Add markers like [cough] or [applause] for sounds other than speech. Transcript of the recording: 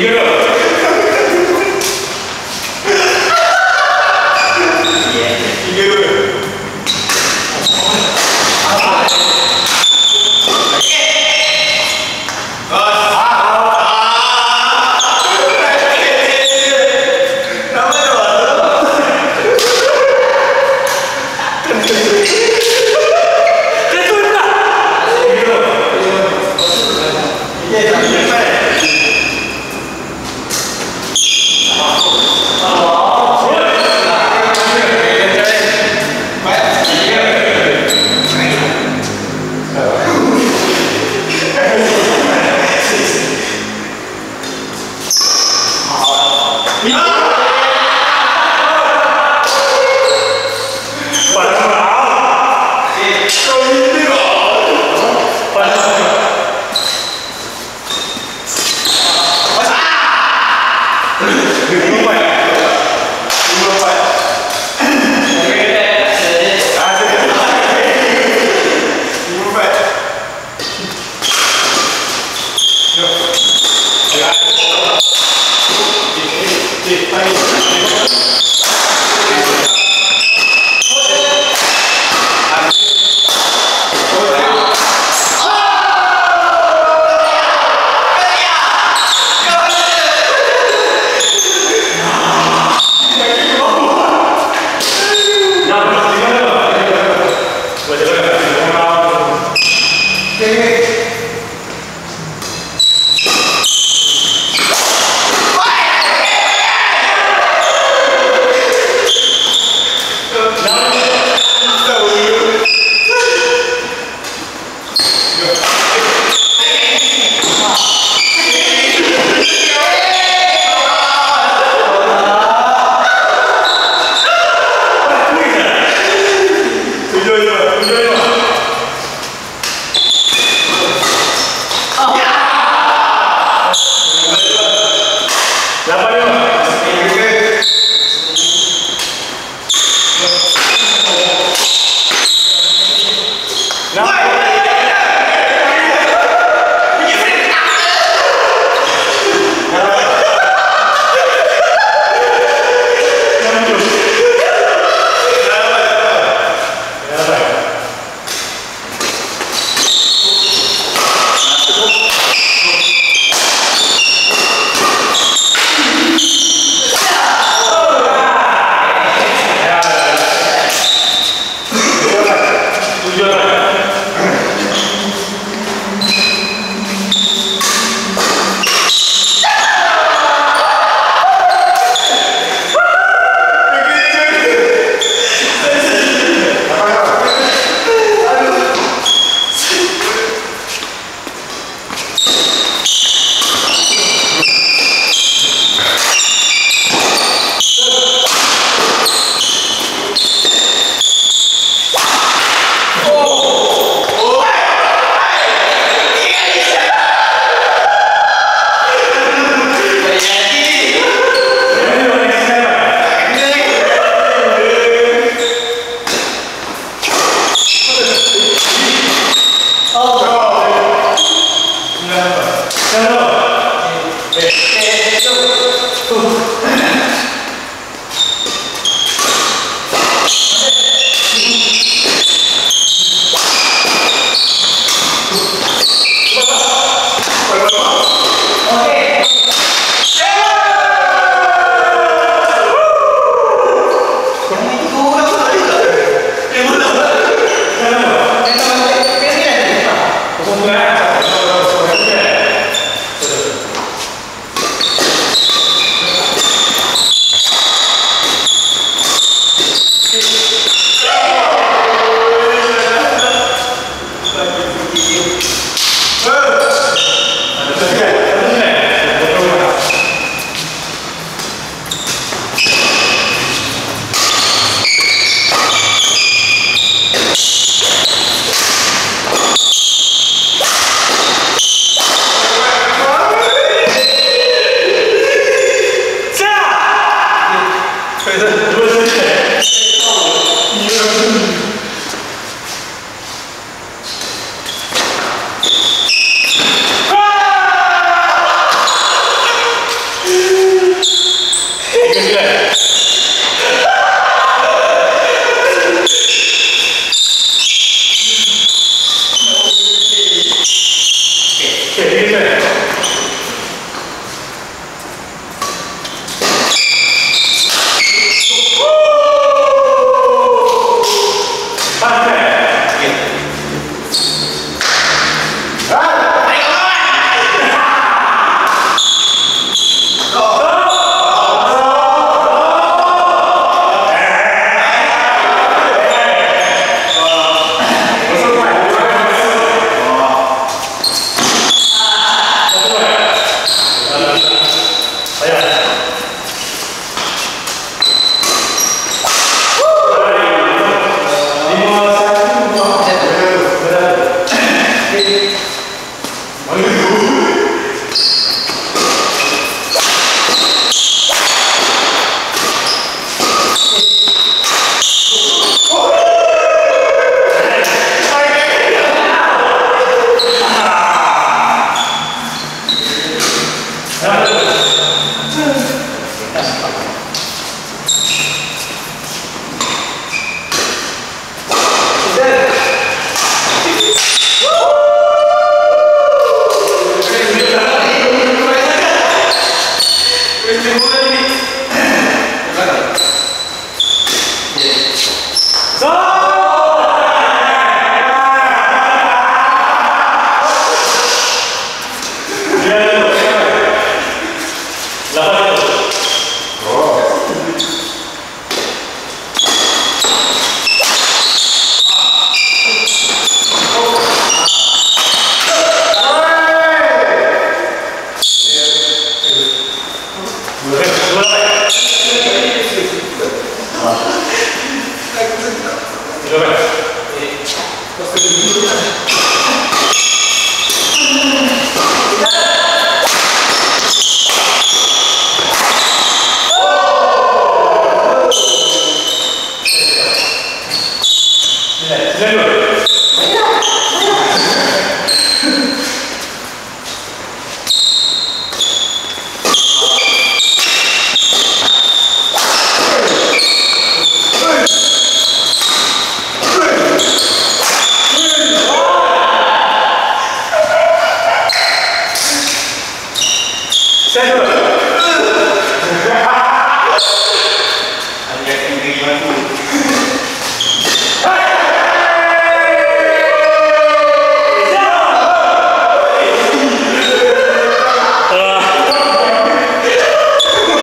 Europe. Все. back. Obrigado. 社 [laughs] 長